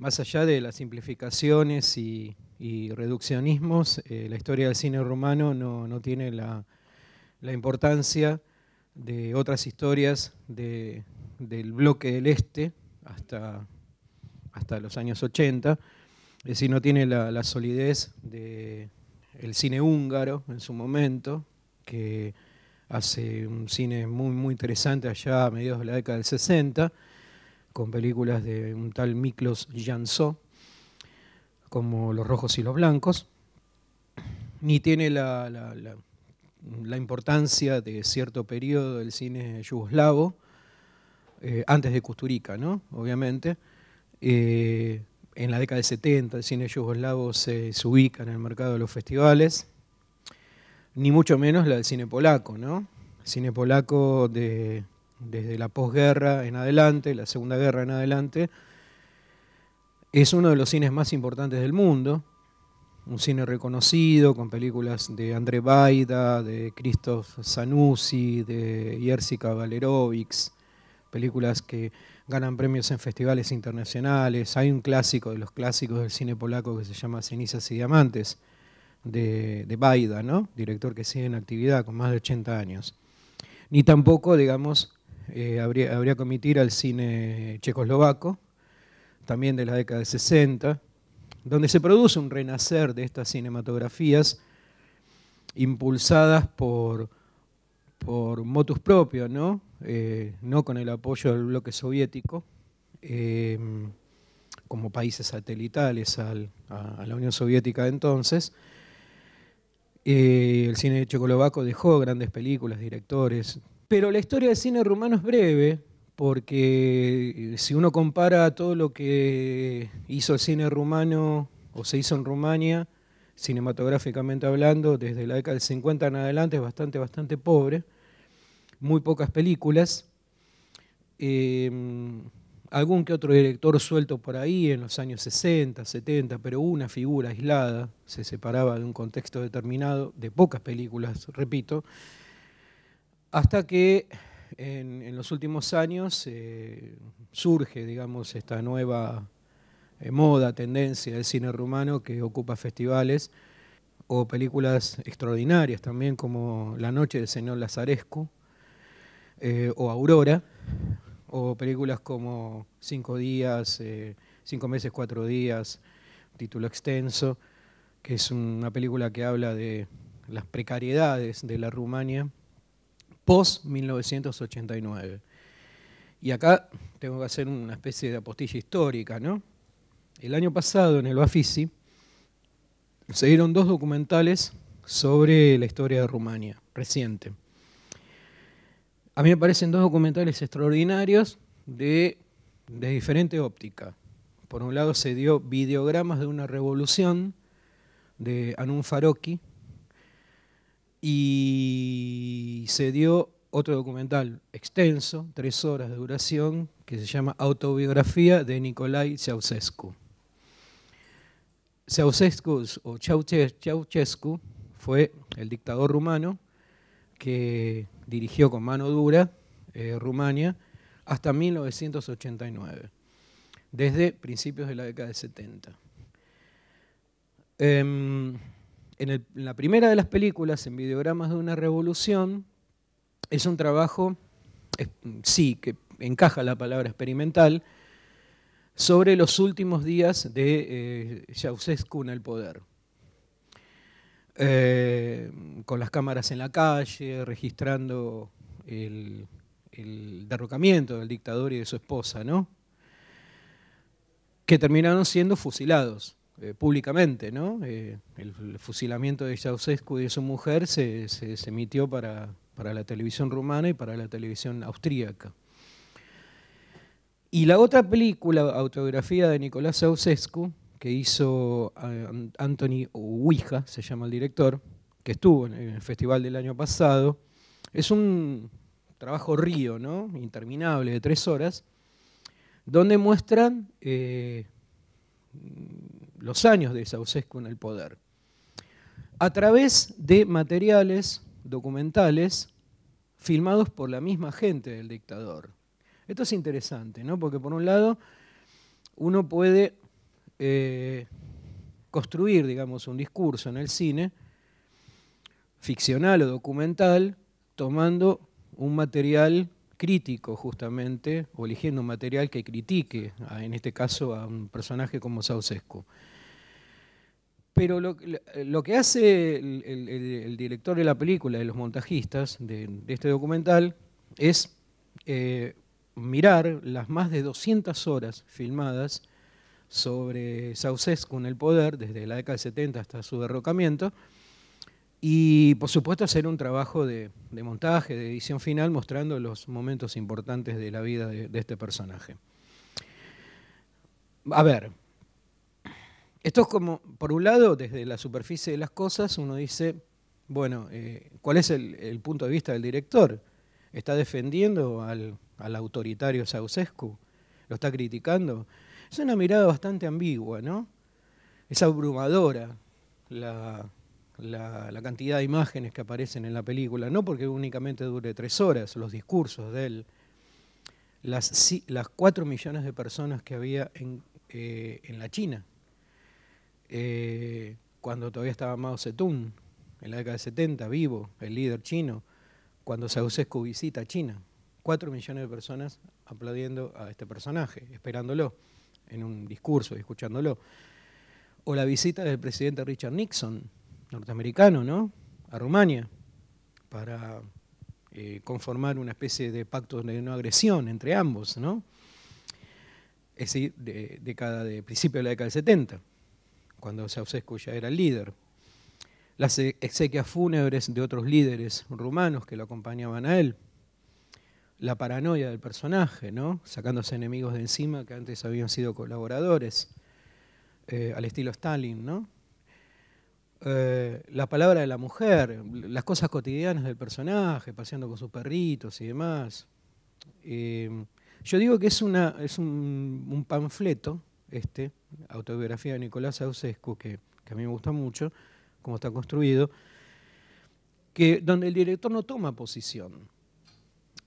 más allá de las simplificaciones y, reduccionismos, eh, la historia del cine rumano no, tiene la, importancia de otras historias del bloque del Este hasta, hasta los años 80, es decir, no tiene la, solidez del cine húngaro en su momento, que hace un cine muy, muy interesante allá a mediados de la década del 60, con películas de un tal Miklos Jansó, como Los Rojos y los Blancos, ni tiene la, la, importancia de cierto periodo del cine yugoslavo, eh, antes de Kusturica, ¿no? obviamente. Eh, en la década de 70 el cine yugoslavo se, ubica en el mercado de los festivales, ni mucho menos la del cine polaco. ¿no? Cine polaco de, desde la posguerra en adelante, la Segunda Guerra en adelante, es uno de los cines más importantes del mundo, un cine reconocido con películas de André Baida, de Krzysztof Zanussi, de Jerzy Valerovics, películas que ganan premios en festivales internacionales. Hay un clásico de los clásicos del cine polaco que se llama Cenizas y Diamantes, de, de Baida, ¿no? director que sigue en actividad con más de 80 años. Ni tampoco, digamos, eh, habría, habría que omitir al cine checoslovaco, también de la década de 60, donde se produce un renacer de estas cinematografías impulsadas por, por motus propio, ¿no? Eh, no con el apoyo del bloque soviético, em, como países satelitales a, la Unión Soviética de entonces. Eh, el cine checoslovaco dejó grandes películas, directores, pero la historia del cine rumano es breve, porque eh, si uno compara todo lo que hizo el cine rumano o se hizo en Rumania, cinematográficamente hablando, desde la década del 50 en adelante es bastante, bastante pobre, muy pocas películas, em, algún que otro director suelto por ahí en los años 60, 70, pero una figura aislada, se separaba de un contexto determinado, de pocas películas, repito, hasta que en, los últimos años eh, surge, digamos, esta nueva eh, moda, tendencia del cine rumano que ocupa festivales o películas extraordinarias también como La noche del señor Lazarescu eh, o Aurora, o películas como Cinco días, Cinco meses, cuatro días, título extenso, que es una película que habla de las precariedades de la Rumania post-1989. Y acá tengo que hacer una especie de apostilla histórica, ¿no? El año pasado en el Bafisi se dieron dos documentales sobre la historia de Rumania, reciente. A mí me parecen dos documentales extraordinarios de, de diferente óptica. Por un lado se dio videogramas de una revolución de Anun Faroki, y se dio otro documental extenso, tres horas de duración, que se llama Autobiografía de Nicolai Ceausescu. Ceausescu o Ceausescu fue el dictador rumano que dirigió con mano dura eh, Rumania hasta 1989, desde principios de la década de 70 en, la primera de las películas, en Videogramas de una Revolución, es un trabajo, sí, que encaja la palabra experimental, sobre los últimos días de eh, Ceausescu en el poder. Eh, con las cámaras en la calle, registrando el, derrocamiento del dictador y de su esposa, ¿no? que terminaron siendo fusilados. Eh, públicamente, ¿no? Eh, el, fusilamiento de Ceausescu y de su mujer se, emitió para, la televisión rumana y para la televisión austríaca. Y la otra película, autografía de Nicolás Ceausescu, que hizo eh, Anthony Ouija, se llama el director, que estuvo en el festival del año pasado, es un trabajo río, ¿no? interminable, de tres horas, donde muestran los años de Ceausescu en el poder, a través de materiales documentales filmados por la misma gente del dictador. Esto es interesante, ¿no? porque por un lado uno puede eh, construir, digamos, un discurso en el cine, ficcional o documental, tomando un material crítico justamente, o eligiendo un material que critique, en este caso, a un personaje como Ceausescu. Pero lo, que hace el, director de la película, de los montajistas de, este documental, es eh, mirar las más de 200 horas filmadas sobre Ceausescu en el poder, desde la década del 70 hasta su derrocamiento, y por supuesto hacer un trabajo de, montaje, de edición final, mostrando los momentos importantes de la vida de, este personaje. A ver, esto es como, por un lado, desde la superficie de las cosas, uno dice, bueno, eh, ¿cuál es el, punto de vista del director? ¿Está defendiendo al, autoritario Ceausescu? ¿Lo está criticando? Es una mirada bastante ambigua, ¿no? Es abrumadora la, cantidad de imágenes que aparecen en la película, no porque únicamente dure tres horas, los discursos de él, las, las cuatro millones de personas que había en, eh, la China, eh, cuando todavía estaba Mao Zedong, en la década de 70, vivo, el líder chino, cuando Ceausescu visita China, cuatro millones de personas aplaudiendo a este personaje, esperándolo en un discurso, escuchándolo. O la visita del presidente Richard Nixon norteamericano, ¿no? A Rumania, para eh, conformar una especie de pacto de no agresión entre ambos, ¿no? Es decir, de, década de principio de la década del 70, cuando Ceausescu ya era el líder. Las e, exequias fúnebres de otros líderes rumanos que lo acompañaban a él. La paranoia del personaje. Sacándose enemigos de encima que antes habían sido colaboradores, eh, al estilo Stalin. Eh, la palabra de la mujer, las cosas cotidianas del personaje, paseando con sus perritos y demás. Eh, yo digo que es un, panfleto, este, autobiografía de Nicolás Ceausescu, que, a mí me gusta mucho, cómo está construido, que, donde el director no toma posición.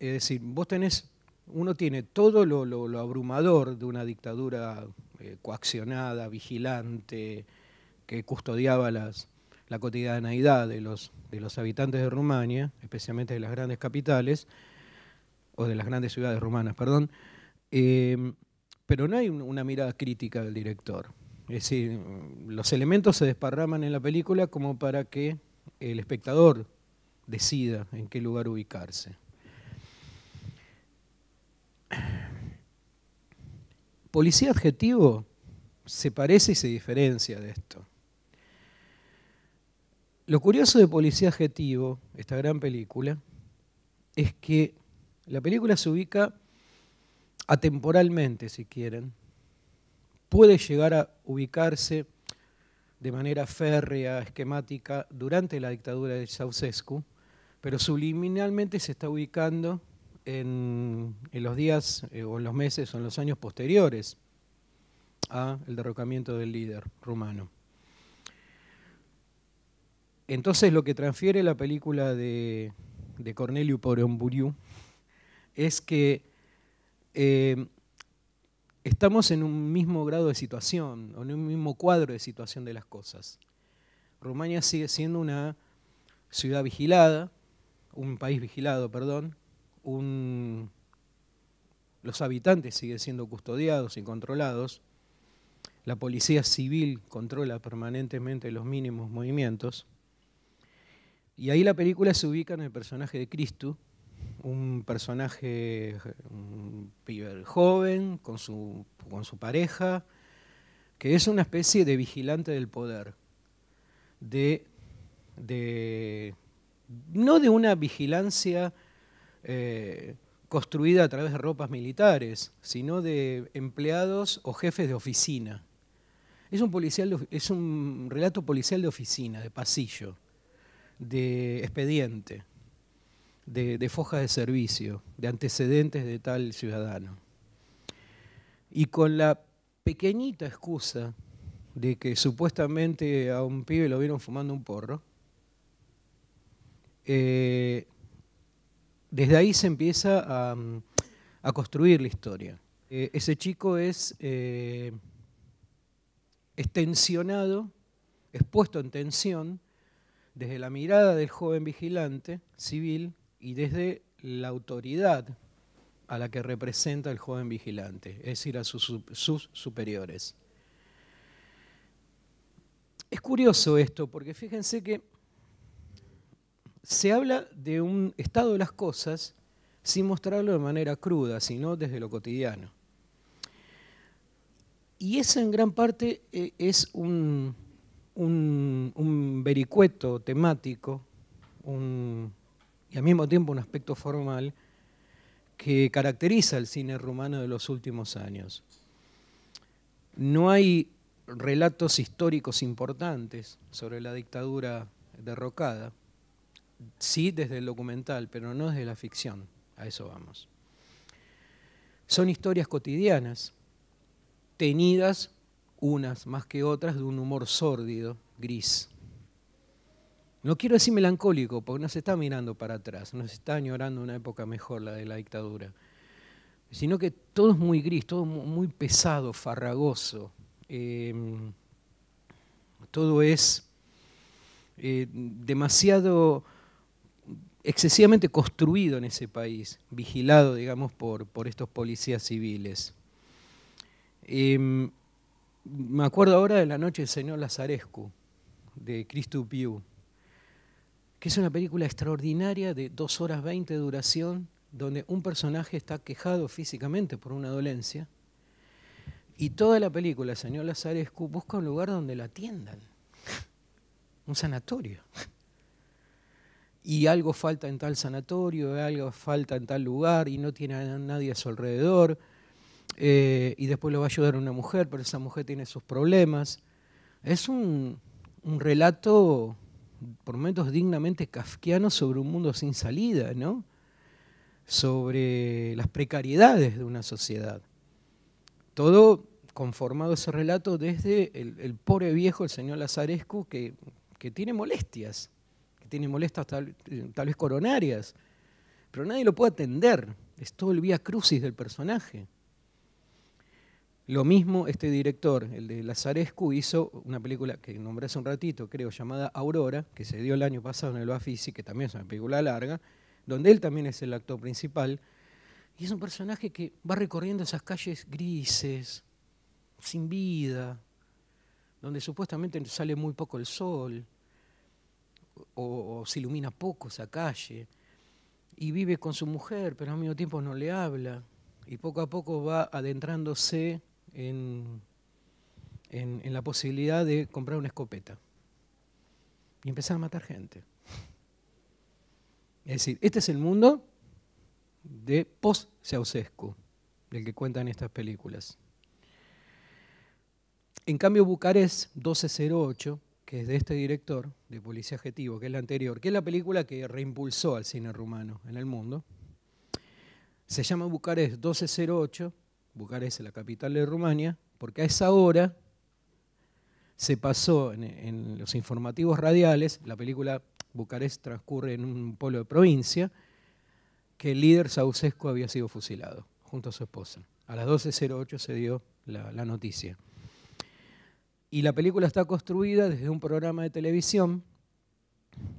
Es decir, vos tenés, uno tiene todo lo, abrumador de una dictadura eh, coaccionada, vigilante, que custodiaba las, la cotidianeidad de los, de los habitantes de Rumania, especialmente de las grandes capitales, o de las grandes ciudades rumanas, perdón, eh, pero no hay una mirada crítica del director. Es decir, los elementos se desparraman en la película como para que el espectador decida en qué lugar ubicarse. Policía adjetivo se parece y se diferencia de esto. Lo curioso de Policía Adjetivo, esta gran película, es que la película se ubica atemporalmente, si quieren. Puede llegar a ubicarse de manera férrea, esquemática, durante la dictadura de Ceausescu, pero subliminalmente se está ubicando en, los días eh, o en los meses o en los años posteriores al derrocamiento del líder rumano. Entonces lo que transfiere la película de, de Cornelio Poramburiu es que eh, estamos en un mismo grado de situación, o en un mismo cuadro de situación de las cosas. Rumania sigue siendo una ciudad vigilada, un país vigilado, perdón, los habitantes siguen siendo custodiados y controlados, la policía civil controla permanentemente los mínimos movimientos, y ahí la película se ubica en el personaje de Cristo, un personaje un joven con su, con su pareja, que es una especie de vigilante del poder, de, no de una vigilancia eh, construida a través de ropas militares, sino de empleados o jefes de oficina. Es un, policial es un relato policial de oficina, de pasillo de expediente, de, foja de servicio, de antecedentes de tal ciudadano. Y con la pequeñita excusa de que supuestamente a un pibe lo vieron fumando un porro, eh, desde ahí se empieza a, construir la historia. Eh, ese chico es eh, es tensionado, es puesto en tensión desde la mirada del joven vigilante civil y desde la autoridad a la que representa el joven vigilante, es decir, a sus, superiores. Es curioso esto, porque fíjense que se habla de un estado de las cosas sin mostrarlo de manera cruda, sino desde lo cotidiano. Y eso en gran parte eh, es un, vericueto temático y al mismo tiempo un aspecto formal que caracteriza el cine rumano de los últimos años. No hay relatos históricos importantes sobre la dictadura derrocada, sí desde el documental, pero no desde la ficción, a eso vamos. Son historias cotidianas, tenidas unas más que otras de un humor sórdido, gris. No quiero decir melancólico, porque no se está mirando para atrás, no se está añorando una época mejor, la de la dictadura, sino que todo es muy gris, todo muy pesado, farragoso. Em, todo es eh, demasiado excesivamente construido en ese país, vigilado, digamos, por, por estos policías civiles. Em, me acuerdo ahora de La Noche del Señor Lazarescu, de Cristo Piu, que es una película extraordinaria de dos horas veinte de duración, donde un personaje está quejado físicamente por una dolencia, y toda la película, el señor Lazarescu, busca un lugar donde la atiendan, un sanatorio. Y algo falta en tal sanatorio, algo falta en tal lugar y no tiene nadie a su alrededor, eh, y después lo va a ayudar una mujer, pero esa mujer tiene sus problemas. Es un, relato, por momentos dignamente kafkiano, sobre un mundo sin salida, ¿no? sobre las precariedades de una sociedad. Todo conformado ese relato desde el, pobre viejo, el señor Lazarescu, que, que tiene molestias, tiene molestias tal, vez coronarias, pero nadie lo puede atender. Es todo el vía crucis del personaje. Lo mismo este director, el de Lazarescu, hizo una película que nombré hace un ratito, creo, llamada Aurora, que se dio el año pasado en el Bafisi, que también es una película larga, donde él también es el actor principal, y es un personaje que va recorriendo esas calles grises, sin vida, donde supuestamente sale muy poco el sol, o, se ilumina poco esa calle, y vive con su mujer, pero al mismo tiempo no le habla, y poco a poco va adentrándose en, en, la posibilidad de comprar una escopeta y empezar a matar gente. Es decir, este es el mundo de post-Ceausescu, del que cuentan estas películas. En cambio, Bucarest 1208 que es de este director, de Policía Adjetivo, que es la anterior, que es la película que reimpulsó al cine rumano en el mundo. Se llama Bucarest 1208, Bucarest es la capital de Rumania, porque a esa hora se pasó en, los informativos radiales, la película Bucarest transcurre en un pueblo de provincia, que el líder Sausescu había sido fusilado junto a su esposa. A las 12.08 se dio la noticia. Y la película está construida desde un programa de televisión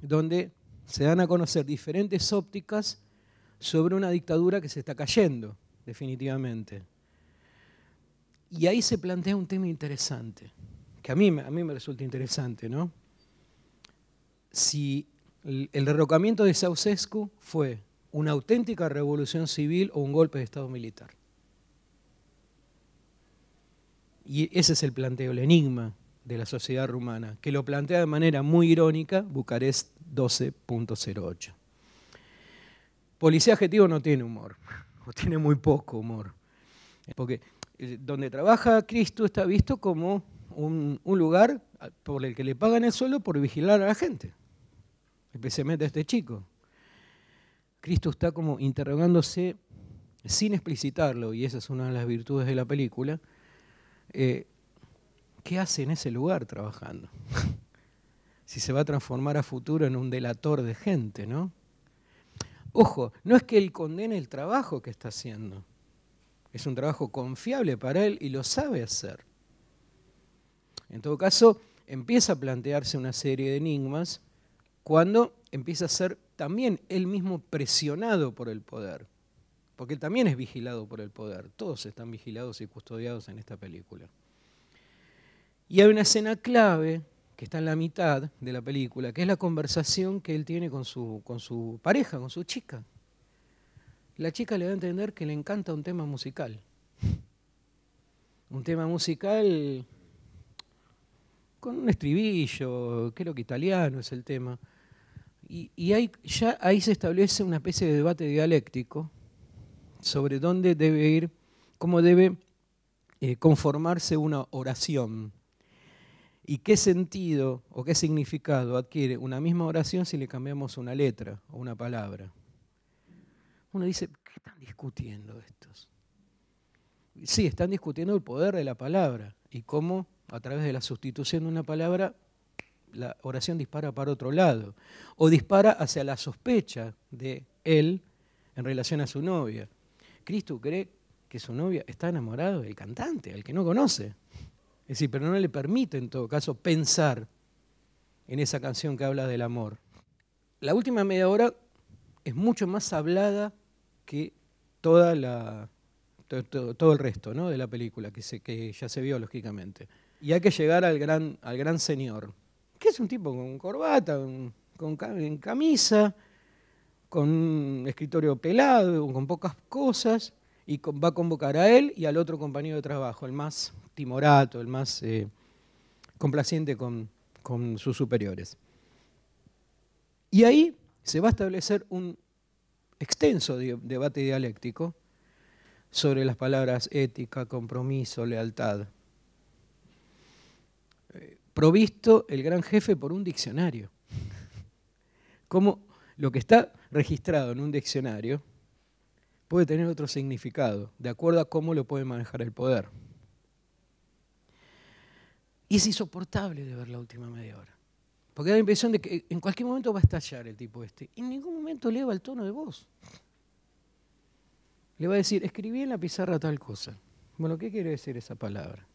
donde se dan a conocer diferentes ópticas sobre una dictadura que se está cayendo, definitivamente. Y ahí se plantea un tema interesante, que a mí, a mí me resulta interesante, ¿no? Si el, derrocamiento de Ceausescu fue una auténtica revolución civil o un golpe de Estado militar. Y ese es el planteo, el enigma de la sociedad rumana, que lo plantea de manera muy irónica Bucarest 12.08. Policía adjetivo no tiene humor, o tiene muy poco humor, porque donde trabaja Cristo está visto como un, lugar por el que le pagan el suelo por vigilar a la gente, especialmente a este chico. Cristo está como interrogándose sin explicitarlo, y esa es una de las virtudes de la película, eh, ¿qué hace en ese lugar trabajando? si se va a transformar a futuro en un delator de gente, ¿no? Ojo, no es que él condene el trabajo que está haciendo. Es un trabajo confiable para él y lo sabe hacer. En todo caso, empieza a plantearse una serie de enigmas cuando empieza a ser también él mismo presionado por el poder, porque él también es vigilado por el poder, todos están vigilados y custodiados en esta película. Y hay una escena clave que está en la mitad de la película, que es la conversación que él tiene con su, con su pareja, con su chica. La chica le va a entender que le encanta un tema musical. Un tema musical con un estribillo, creo que italiano es el tema. Y, y ya ahí se establece una especie de debate dialéctico sobre dónde debe ir, cómo debe eh, conformarse una oración y qué sentido o qué significado adquiere una misma oración si le cambiamos una letra o una palabra. Uno dice, ¿qué están discutiendo estos? Sí, están discutiendo el poder de la palabra y cómo a través de la sustitución de una palabra la oración dispara para otro lado o dispara hacia la sospecha de él en relación a su novia. Cristo cree que su novia está enamorada del cantante, al que no conoce. Es decir, pero no le permite en todo caso pensar en esa canción que habla del amor. La última media hora es mucho más hablada que toda la, todo, el resto ¿no? de la película, que, ya se vio lógicamente. Y hay que llegar al gran, al gran señor, que es un tipo con corbata, con, en camisa, con un escritorio pelado, con pocas cosas, y va a convocar a él y al otro compañero de trabajo, el más timorato, el más eh, complaciente con, con sus superiores. Y ahí se va a establecer un extenso debate dialéctico sobre las palabras ética, compromiso, lealtad. Eh, provisto el gran jefe por un diccionario. Como lo que está registrado en un diccionario puede tener otro significado, de acuerdo a cómo lo puede manejar el poder. Y es insoportable de ver la última media hora. Porque da la impresión de que en cualquier momento va a estallar el tipo este. En ningún momento eleva el tono de voz. Le va a decir, escribí en la pizarra tal cosa. Bueno, ¿qué quiere decir esa palabra?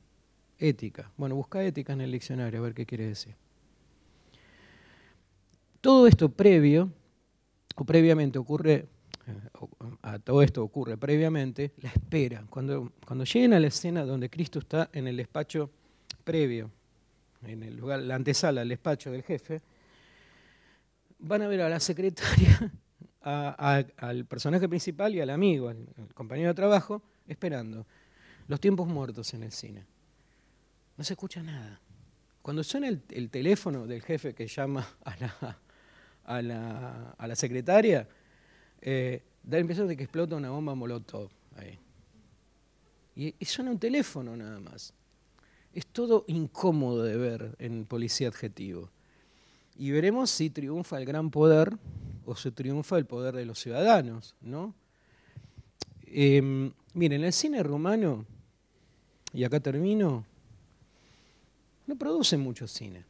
Ética. Bueno, busca ética en el diccionario a ver qué quiere decir. Todo esto previo, o previamente ocurre, eh, a todo esto ocurre previamente, la espera. Cuando, cuando lleguen a la escena donde Cristo está en el despacho previo, en el lugar, la antesala, el despacho del jefe, van a ver a la secretaria al personaje principal y al amigo, al, compañero de trabajo, esperando. Los tiempos muertos en el cine. No se escucha nada. Cuando suena el, teléfono del jefe que llama a la, a la, a la secretaria, eh, da la impresión de que explota una bomba molotov ahí. Y, suena un teléfono nada más. Es todo incómodo de ver en Policía Adjetivo. Y veremos si triunfa el gran poder o se triunfa el poder de los ciudadanos, ¿no? Em, miren, el cine rumano, y acá termino, no produce mucho cine.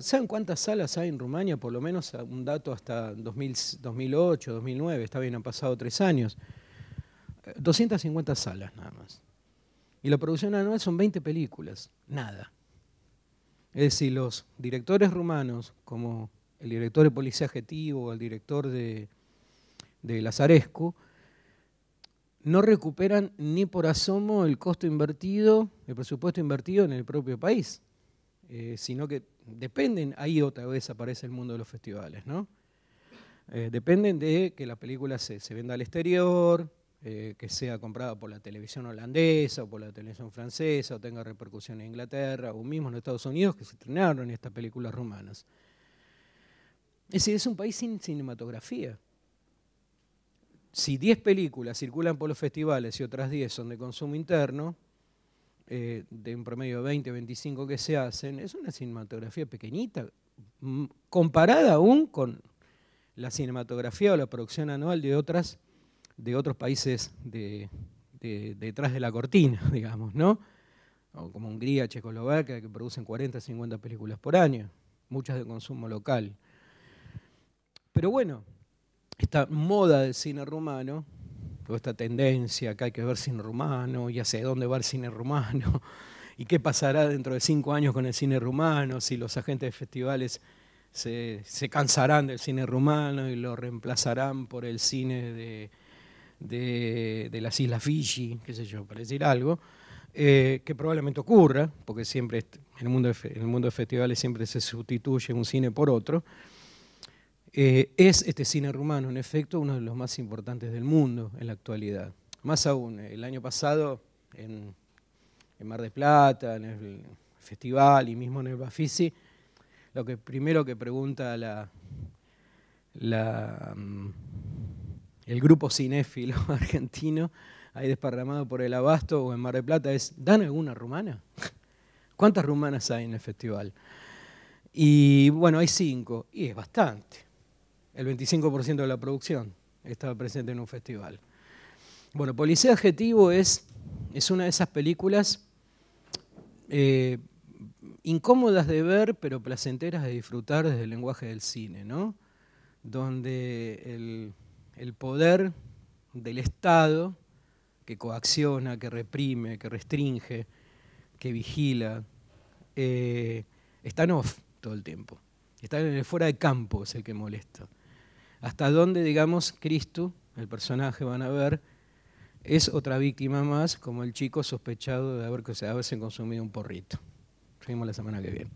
¿Saben cuántas salas hay en Rumania? Por lo menos un dato hasta 2008, 2009, está bien, han pasado tres años. 250 salas nada más. Y la producción anual son 20 películas, nada. Es decir, los directores rumanos, como el director de Policía Adjetivo, el director de, de Lazarescu, no recuperan ni por asomo el costo invertido, el presupuesto invertido en el propio país, eh, sino que dependen, ahí otra vez aparece el mundo de los festivales, ¿no? Eh, dependen de que la película se, se venda al exterior, eh, que sea comprada por la televisión holandesa o por la televisión francesa o tenga repercusión en Inglaterra o mismo en Estados Unidos que se estrenaron estas películas rumanas. Es decir, es un país sin cinematografía. Si 10 películas circulan por los festivales y otras 10 son de consumo interno, eh, de un promedio de 20 o 25 que se hacen, es una cinematografía pequeñita, mm, comparada aún con la cinematografía o la producción anual de, otras, de otros países de, detrás de la cortina, digamos, ¿no? como Hungría, Checoslovaquia, que producen 40, 50 películas por año, muchas de consumo local. Pero bueno, esta moda del cine rumano, toda esta tendencia que hay que ver cine rumano y hacia dónde va el cine rumano ¿Y qué pasará dentro de cinco años con el cine rumano? Si los agentes de festivales se, cansarán del cine rumano y lo reemplazarán por el cine de, de, las Islas Fiji, qué sé yo, para decir algo, eh, que probablemente ocurra, porque siempre en el, mundo de, en el mundo de festivales siempre se sustituye un cine por otro. Eh, es este cine rumano, en efecto, uno de los más importantes del mundo en la actualidad. Más aún, el año pasado en, Mar de Plata, en el festival y mismo en el Bafisi, lo que primero que pregunta la, mm, el grupo cinéfilo argentino, ahí desparramado por el Abasto o en Mar de Plata, es, ¿dan alguna rumana? ¿Cuántas rumanas hay en el festival? Y bueno, hay cinco, y es bastante el 25% de la producción estaba presente en un festival. Bueno, Policía Adjetivo es, es una de esas películas eh, incómodas de ver, pero placenteras de disfrutar desde el lenguaje del cine, ¿no? Donde el, el poder del Estado, que coacciona, que reprime, que restringe, que vigila, eh, está en off todo el tiempo. Está fuera de campo, es el que molesta hasta dónde, digamos, Cristo, el personaje, van a ver, es otra víctima más, como el chico sospechado de haber, haberse consumido un porrito. Seguimos la semana que viene.